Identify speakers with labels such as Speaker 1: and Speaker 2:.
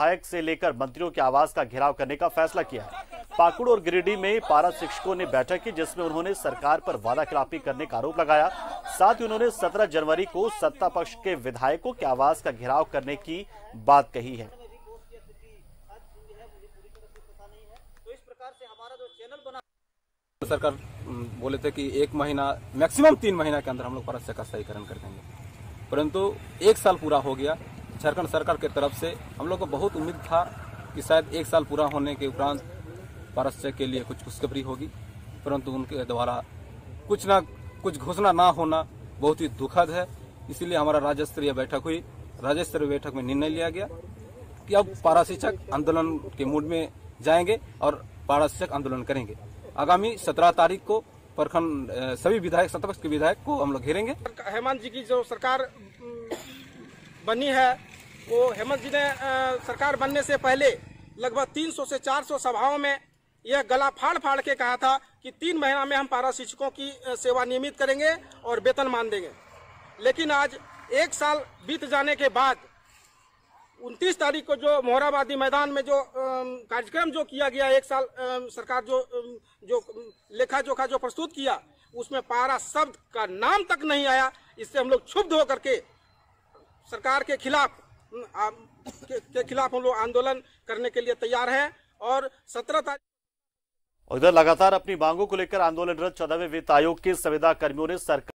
Speaker 1: विधायक से लेकर मंत्रियों के आवास का घेराव करने का फैसला किया है। पाकुड़ और गिरिडीह में पारा शिक्षकों ने बैठक की, जिसमें उन्होंने सरकार पर वादा खिलाफी करने का आरोप लगाया। साथ ही उन्होंने 17 जनवरी को सत्ता पक्ष के विधायकों के आवास का घेराव करने की बात कही है।
Speaker 2: सरकार बोले थे कि एक महीना, मैक्सिमम तीन महीना के अंदर हम लोग परस्य का सहीकरण कर देंगे। परंतु एक साल पूरा हो गया झारखंड सरकार के तरफ़ से हम लोग को बहुत उम्मीद था कि शायद एक साल पूरा होने के उपरांत पारस्य के लिए कुछ खुशखबरी होगी, परंतु उनके द्वारा कुछ ना, कुछ घोषणा ना होना बहुत ही दुखद है। इसीलिए हमारा राज्य स्तरीय बैठक हुई। राज्य स्तरीय बैठक में निर्णय लिया गया कि अब पारा शिक्षक आंदोलन के मूड में जाएँगे और पारा शिक्षक आंदोलन करेंगे। आगामी सत्रह तारीख को प्रखंड सभी विधायक, सतपक्ष के विधायक को हम लोग घेरेंगे।
Speaker 3: हेमंत जी की जो सरकार बनी है वो हेमंत जी ने सरकार बनने से पहले लगभग 300 से 400 सभाओं में यह गला फाड़ फाड़ के कहा था कि तीन महीना में हम पारा शिक्षकों की सेवा नियमित करेंगे और वेतन मान देंगे। लेकिन आज एक साल बीत जाने के बाद उनतीस तारीख को जो मोहराबादी मैदान में जो कार्यक्रम जो किया गया, एक साल सरकार जो जो लेखा जोखा जो प्रस्तुत किया, उसमें पारा शब्द का नाम तक नहीं आया। इससे हम लोग क्षुब्ध होकर के सरकार के खिलाफ के, खिलाफ हम लोग आंदोलन करने के लिए तैयार है और सत्रह तारीख
Speaker 1: और इधर लगातार अपनी मांगों को लेकर आंदोलनरत चौदहवें वित्त आयोग के संविदा कर्मियों ने सरकार